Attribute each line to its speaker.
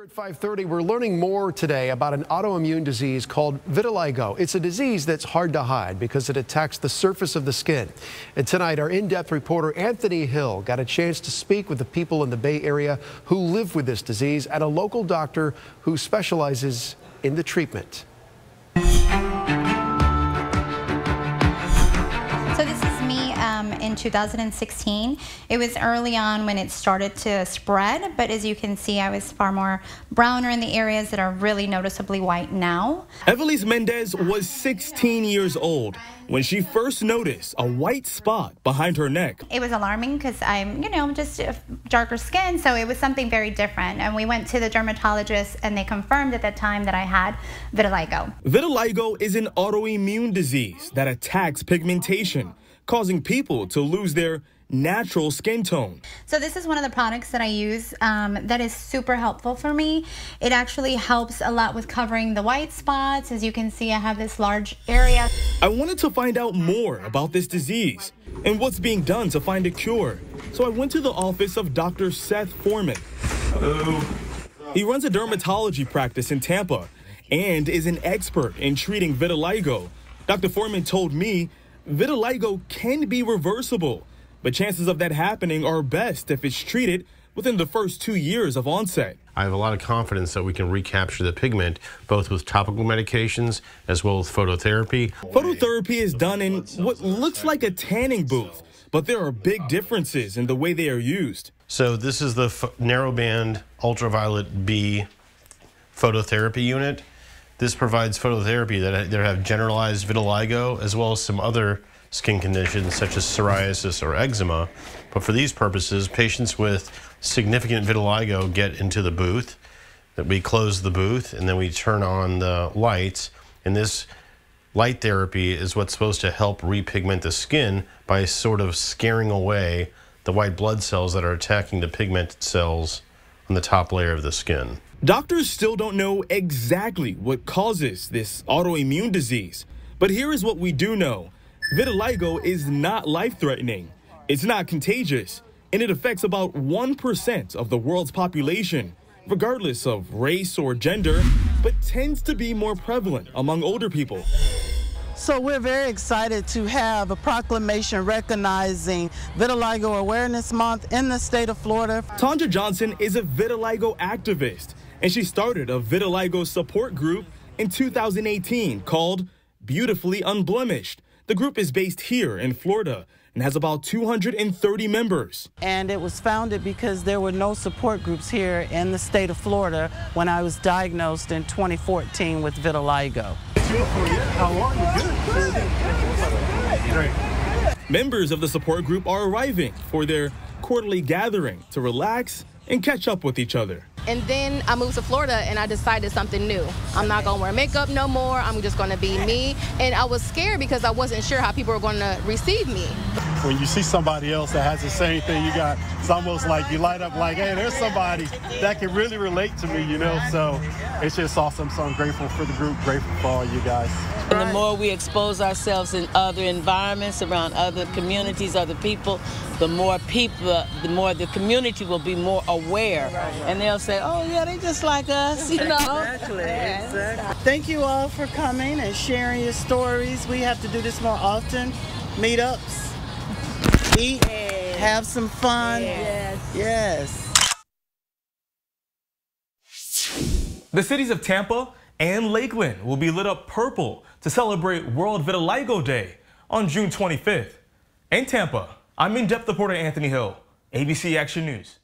Speaker 1: At 5:30, we're learning more today about an autoimmune disease called vitiligo. It's a disease that's hard to hide because it attacks the surface of the skin. And tonight, our in-depth reporter Anthony Hill got a chance to speak with the people in the Bay Area who live with this disease and a local doctor who specializes in the treatment.
Speaker 2: Um, in 2016. It was early on when it started to spread, but as you can see, I was far more browner in the areas that are really noticeably white now.
Speaker 3: Evelise Mendez was 16 years old when she first noticed a white spot behind her neck.
Speaker 2: It was alarming because I'm, you know, just darker skin, so it was something very different. And we went to the dermatologist and they confirmed at that time that I had vitiligo.
Speaker 3: Vitiligo is an autoimmune disease that attacks pigmentation causing people to lose their natural skin tone.
Speaker 2: So this is one of the products that I use um, that is super helpful for me. It actually helps a lot with covering the white spots. As you can see, I have this large area.
Speaker 3: I wanted to find out more about this disease and what's being done to find a cure. So I went to the office of Dr. Seth Forman. Hello. He runs a dermatology practice in Tampa and is an expert in treating vitiligo. Dr. Forman told me vitiligo can be reversible, but chances of that happening are best if it's treated within the first two years of onset.
Speaker 4: I have a lot of confidence that we can recapture the pigment both with topical medications as well as phototherapy.
Speaker 3: Phototherapy is done in what looks like a tanning booth, but there are big differences in the way they are used.
Speaker 4: So this is the narrowband ultraviolet B phototherapy unit. This provides phototherapy that, that have generalized vitiligo as well as some other skin conditions such as psoriasis or eczema. But for these purposes, patients with significant vitiligo get into the booth, that we close the booth, and then we turn on the lights. And this light therapy is what's supposed to help repigment the skin by sort of scaring away the white blood cells that are attacking the pigmented cells on the top layer of the skin.
Speaker 3: Doctors still don't know exactly what causes this autoimmune disease, but here is what we do know. Vitiligo is not life-threatening, it's not contagious, and it affects about 1% of the world's population, regardless of race or gender, but tends to be more prevalent among older people.
Speaker 5: So we're very excited to have a proclamation recognizing Vitiligo Awareness Month in the state of Florida.
Speaker 3: Tanja Johnson is a vitiligo activist and she started a vitiligo support group in 2018 called Beautifully Unblemished. The group is based here in Florida and has about 230 members.
Speaker 5: And it was founded because there were no support groups here in the state of Florida when I was diagnosed in 2014 with vitiligo.
Speaker 3: Members of the support group are arriving for their quarterly gathering to relax and catch up with each other.
Speaker 6: And then I moved to Florida and I decided something new. I'm not gonna wear makeup no more. I'm just gonna be me. And I was scared because I wasn't sure how people were gonna receive me.
Speaker 7: When you see somebody else that has the same thing you got, it's almost like you light up like, hey, there's somebody that can really relate to me, you know? So it's just awesome. So I'm grateful for the group, grateful for all you guys.
Speaker 8: And the more we expose ourselves in other environments, around other communities, other people, the more people, the more the community will be more aware. And they'll say, oh, yeah, they just like us, you know?
Speaker 5: Exactly, exactly. Thank you all for coming and sharing your stories. We have to do this more often. Meetups, eat, yes. have some fun. Yes. Yes.
Speaker 3: The cities of Tampa and Lakeland will be lit up purple to celebrate World Vitiligo Day on June 25th. In Tampa, I'm in-depth reporter Anthony Hill, ABC Action News.